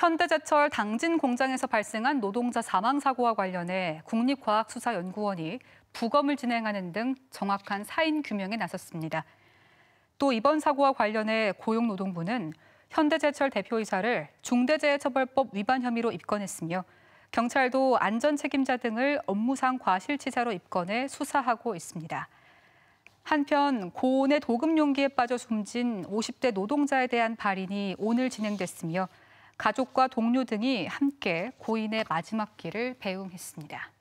현대제철 당진 공장에서 발생한 노동자 사망 사고와 관련해 국립과학수사연구원이 부검을 진행하는 등 정확한 사인 규명에 나섰습니다. 또 이번 사고와 관련해 고용노동부는 현대제철 대표이사를 중대재해처벌법 위반 혐의로 입건했으며 경찰도 안전 책임자 등을 업무상 과실치사로 입건해 수사하고 있습니다. 한편 고온의 도금 용기에 빠져 숨진 50대 노동자에 대한 발인이 오늘 진행됐으며 가족과 동료 등이 함께 고인의 마지막 길을 배웅했습니다.